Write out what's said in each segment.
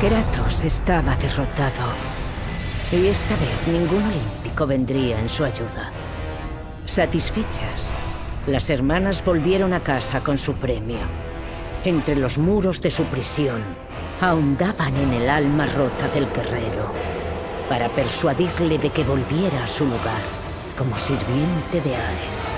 Kratos estaba derrotado. Y esta vez ningún olímpico vendría en su ayuda. Satisfechas, las hermanas volvieron a casa con su premio. Entre los muros de su prisión, ahondaban en el alma rota del guerrero para persuadirle de que volviera a su lugar como sirviente de Ares.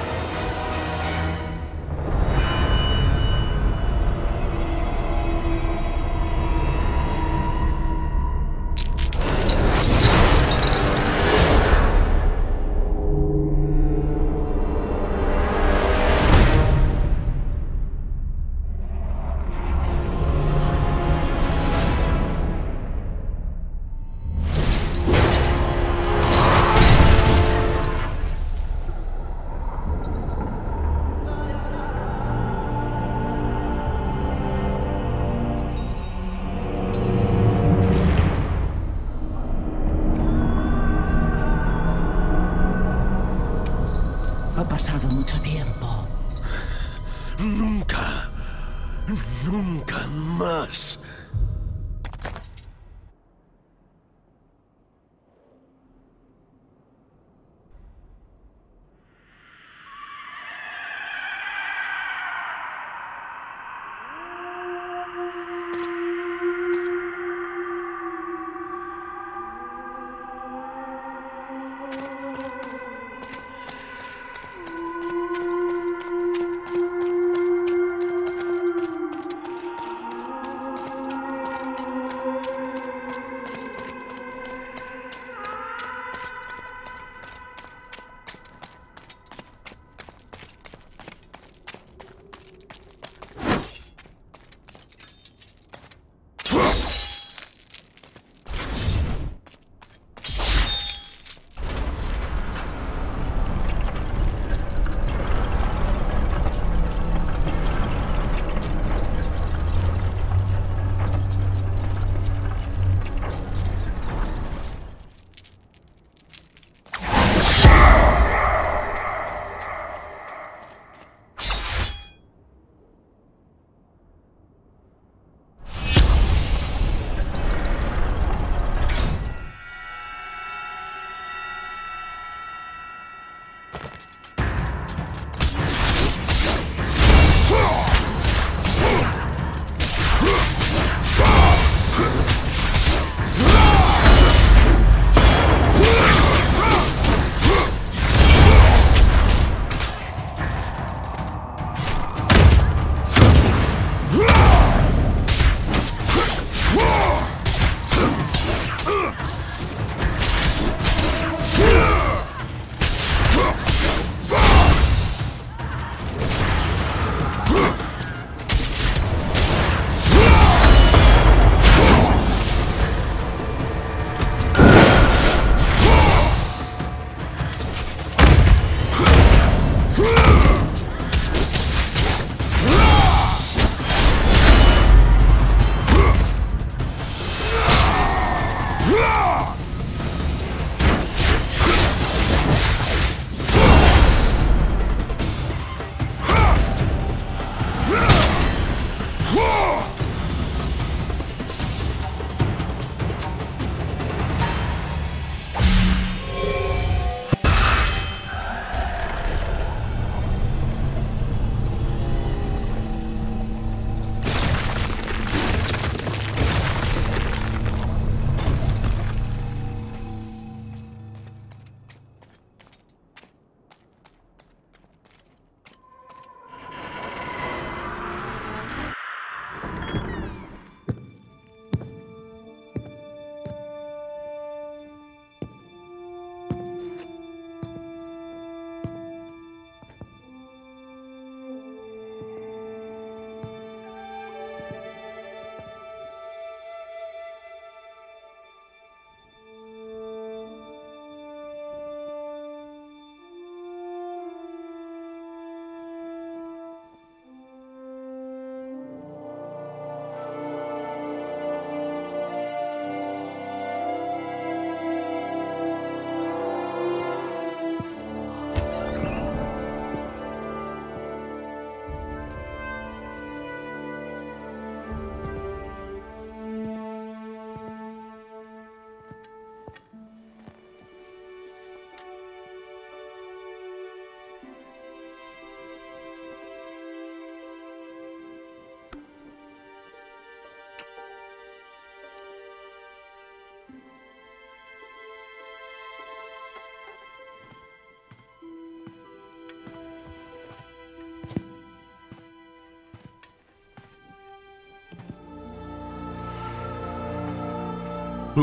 nunca más.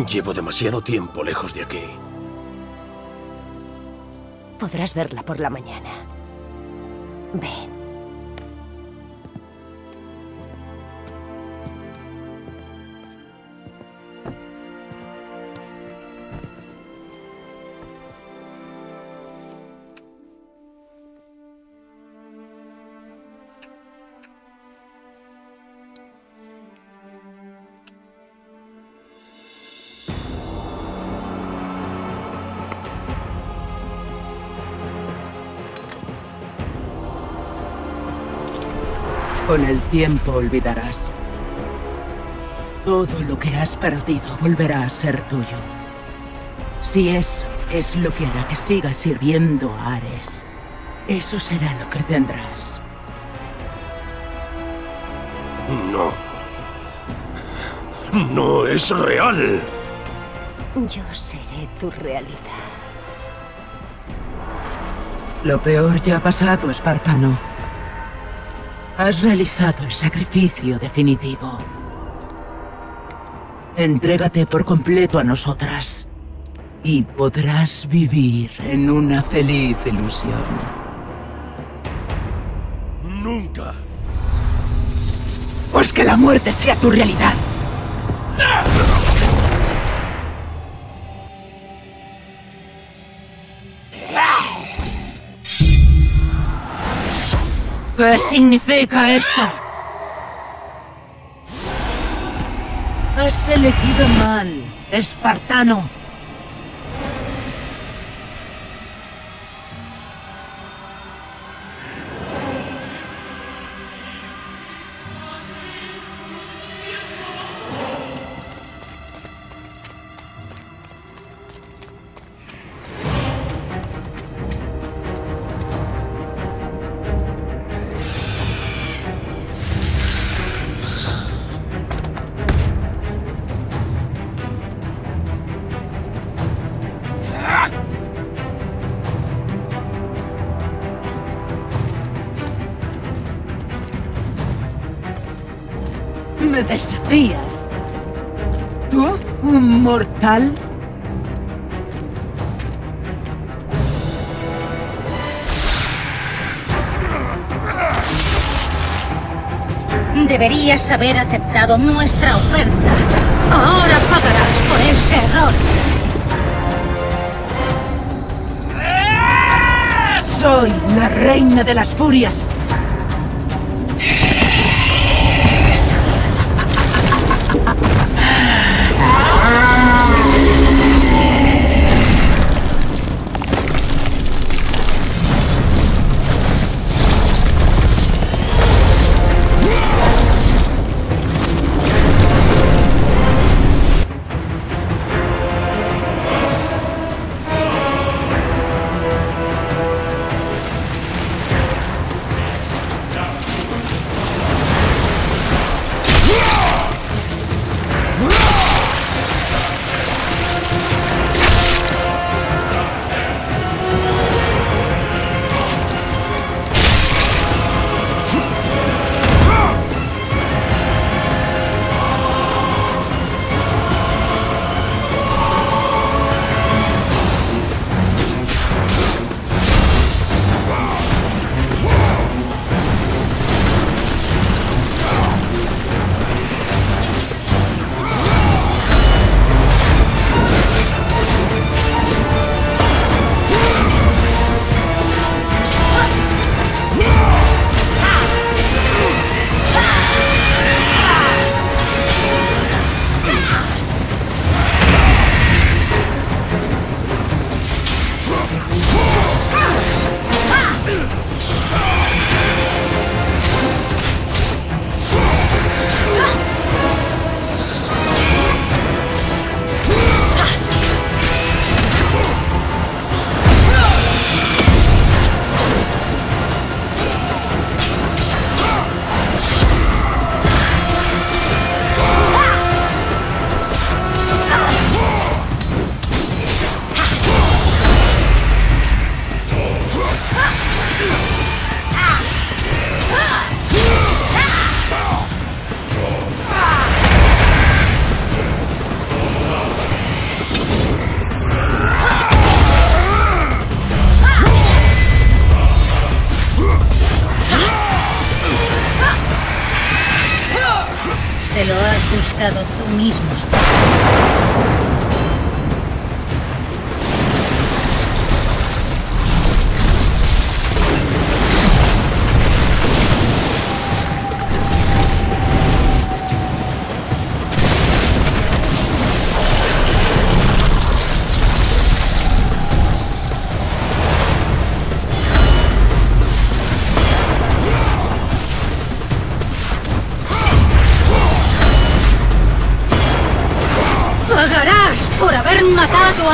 Llevo demasiado tiempo lejos de aquí. Podrás verla por la mañana. Ven. Con el tiempo olvidarás. Todo lo que has perdido volverá a ser tuyo. Si eso es lo que hará que sigas sirviendo a Ares, eso será lo que tendrás. No. No es real. Yo seré tu realidad. Lo peor ya ha pasado, espartano. Has realizado el sacrificio definitivo. Entrégate por completo a nosotras. Y podrás vivir en una feliz ilusión. Nunca. Pues que la muerte sea tu realidad. ¿Qué significa esto? Has elegido mal, espartano. Desafías? ¿Tú? ¿Un mortal? Deberías haber aceptado nuestra oferta. Ahora pagarás por ese error. Soy la reina de las furias.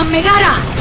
Megara!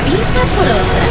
Una otra.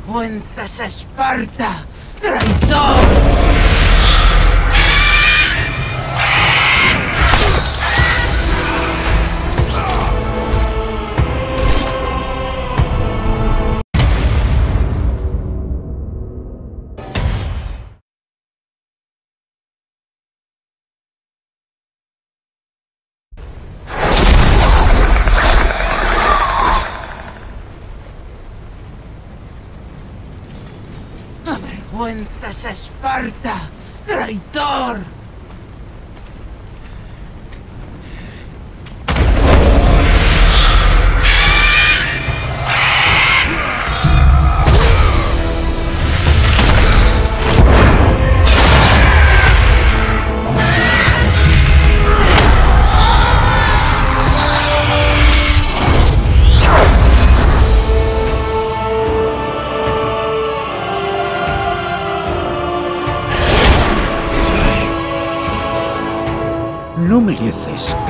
Avergüenzas a Esparta, traidor. Esparta, traidor.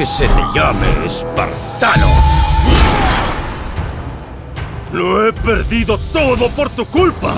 Que se te llame espartano. Lo he perdido todo por tu culpa.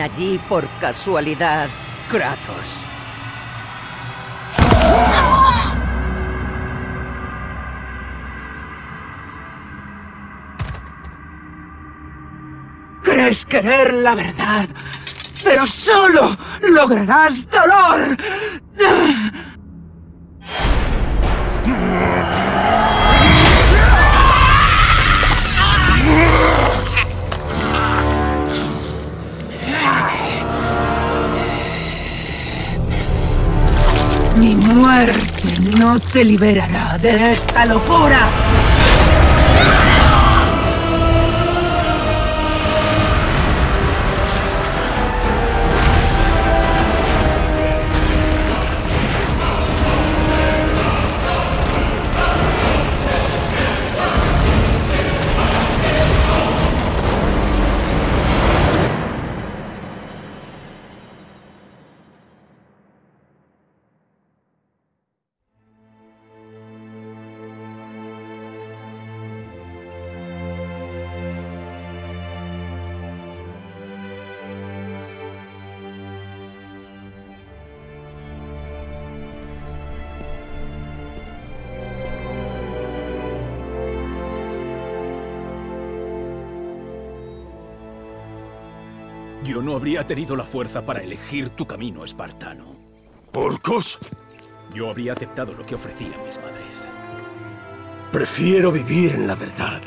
Allí por casualidad, Kratos. Crees querer la verdad, pero solo lograrás dolor. No te liberará de esta locura. No habría tenido la fuerza para elegir tu camino, espartano. ¿Porcos? Yo habría aceptado lo que ofrecían mis madres. Prefiero vivir en la verdad.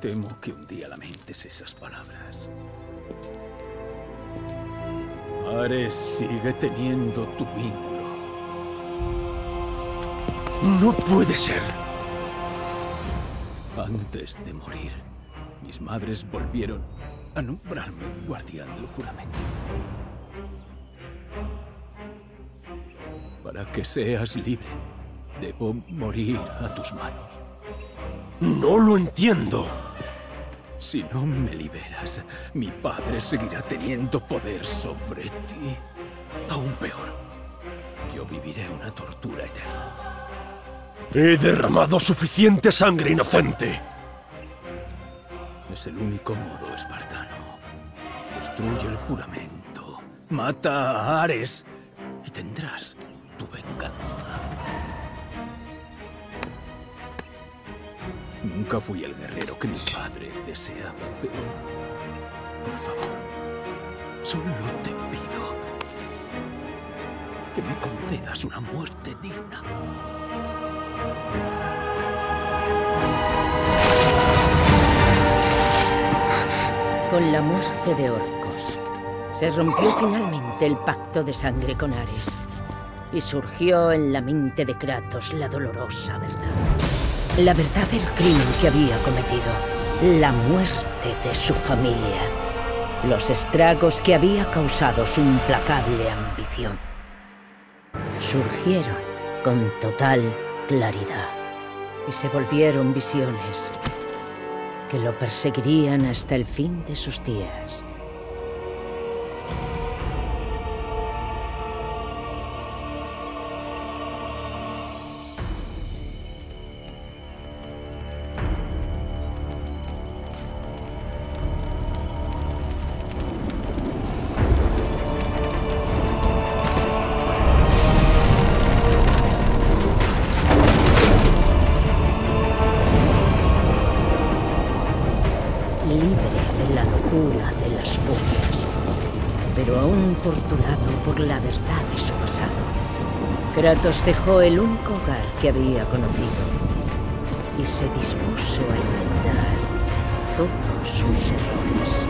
Temo que un día lamentes esas palabras. Ares sigue teniendo tu vínculo. No puede ser. Antes de morir, mis madres volvieron a nombrarme guardián del juramento. Para que seas libre, debo morir a tus manos. No lo entiendo. Si no me liberas, mi padre seguirá teniendo poder sobre ti. Aún peor, yo viviré una tortura eterna. He derramado suficiente sangre inocente. Es el único modo, espartano. Destruye el juramento. Mata a Ares y tendrás tu venganza. Nunca fui el guerrero que mi padre deseaba, pero... Por favor, solo te pido que me concedas una muerte digna. Con la muerte de Orcos, se rompió finalmente el pacto de sangre con Ares y surgió en la mente de Kratos la dolorosa verdad. La verdad del crimen que había cometido. la muerte de su familia, los estragos que había causado su implacable ambición. Surgieron con total claridad y se volvieron visiones que lo perseguirían hasta el fin de sus días. Kratos dejó el único hogar que había conocido y se dispuso a enmendar todos sus errores.